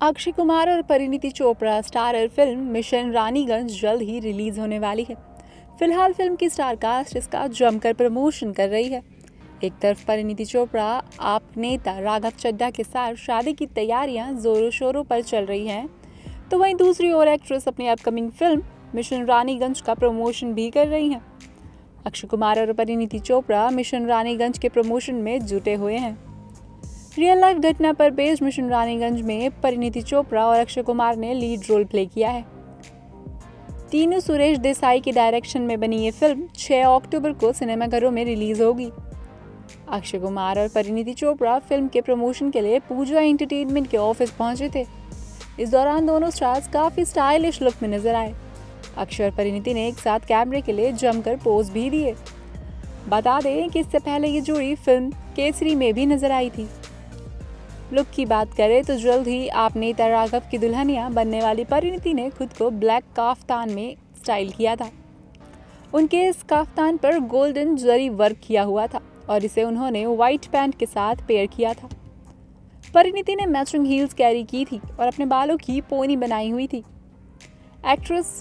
अक्षय कुमार और Parineeti Chopra starrer film Mission Raniganj जल्द ही रिलीज़ होने वाली है। फ़िलहाल फ़िल्म की स्टार कास्ट इसका जमकर प्रमोशन कर रही है। एक तरफ़ परिणीति चोपड़ा, आप नेता राघव चड्डा के साथ शादी की तैयारियाँ जोरों शोरों पर चल रही हैं तो वहीं दूसरी ओर एक्ट्रेस अपनी अपकमिंग फ़िल्म मिशन रानीगंज का प्रमोशन भी कर रही हैं। अक्षय कुमार और परिणीति चोपड़ा मिशन रानीगंज के प्रमोशन में जुटे हुए हैं। रियल लाइफ घटना पर बेस्ड मिशन रानीगंज में परिणीति चोपड़ा और अक्षय कुमार ने लीड रोल प्ले किया है। तीनों सुरेश देसाई के डायरेक्शन में बनी ये फ़िल्म 6 अक्टूबर को सिनेमाघरों में रिलीज़ होगी। अक्षय कुमार और परिणीति चोपड़ा फ़िल्म के प्रमोशन के लिए पूजा एंटरटेनमेंट के ऑफ़िस पहुँचे थे। इस दौरान दोनों स्टार्स काफ़ी स्टाइलिश लुक में नज़र आए। अक्षय और परिणीति ने एक साथ कैमरे के लिए जमकर पोज भी दिए। बता दें कि इससे पहले ये जोड़ी फ़िल्म केसरी में भी नज़र आई थी। लुक की बात करें तो जल्द ही आप नेता राघव की दुल्हनिया बनने वाली परिणति ने खुद को ब्लैक काफ्तान में स्टाइल किया था। उनके इस काफ्तान पर गोल्डन जरी वर्क किया हुआ था और इसे उन्होंने व्हाइट पैंट के साथ पेयर किया था। परिणति ने मैचिंग हील्स कैरी की थी और अपने बालों की पोनी बनाई हुई थी। एक्ट्रेस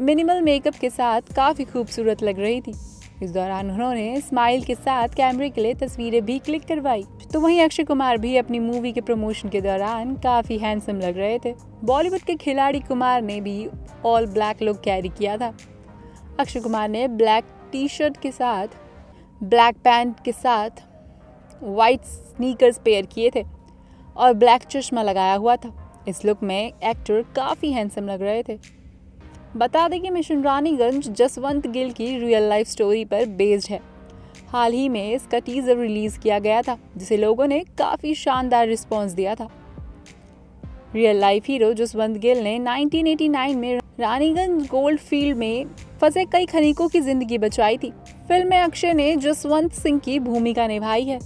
मिनिमल मेकअप के साथ काफ़ी खूबसूरत लग रही थी। इस दौरान उन्होंने स्माइल के साथ कैमरे के लिए तस्वीरें भी क्लिक करवाई। तो वहीं अक्षय कुमार भी अपनी मूवी के प्रमोशन के दौरान काफ़ी हैंडसम लग रहे थे। बॉलीवुड के खिलाड़ी कुमार ने भी ऑल ब्लैक लुक कैरी किया था। अक्षय कुमार ने ब्लैक टी शर्ट के साथ, ब्लैक पैंट के साथ वाइट स्नीकर्स पेयर किए थे और ब्लैक चश्मा लगाया हुआ था। इस लुक में एक्टर काफ़ी हैंडसम लग रहे थे। बता दें कि मिशन रानीगंज जसवंत गिल की रियल लाइफ स्टोरी पर बेस्ड है। हाल ही में इसका टीजर रिलीज़ किया गया था, जिसे लोगों ने काफ़ी शानदार रिस्पॉन्स दिया था। Real life hero Jaswant Gill ने 1989 में रानीगंज गोल्ड फ़ील्ड में फंसे कई खनिकों की ज़िंदगी बचाई थी। फ़िल्म में अक्षय ने जसवंत सिंह की भूमिका निभाई है।